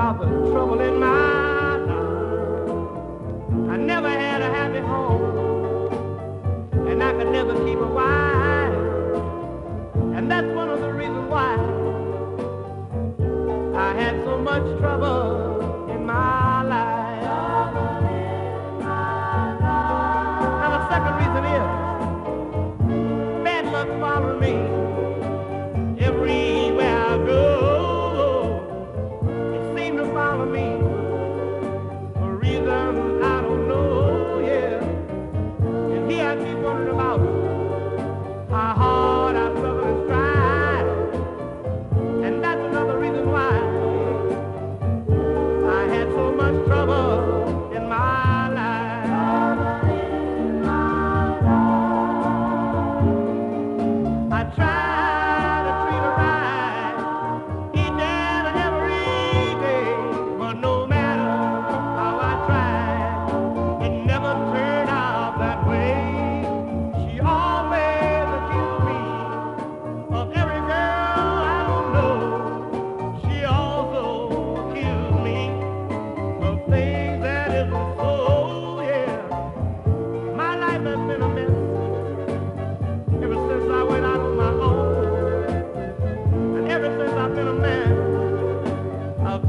about the trouble in my life. I never had a happy home, and I could never keep a wife. And that's one of the reasons why I had so much trouble in. In my life. Now the second reason is bad luck followed me. me.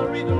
Bible, read the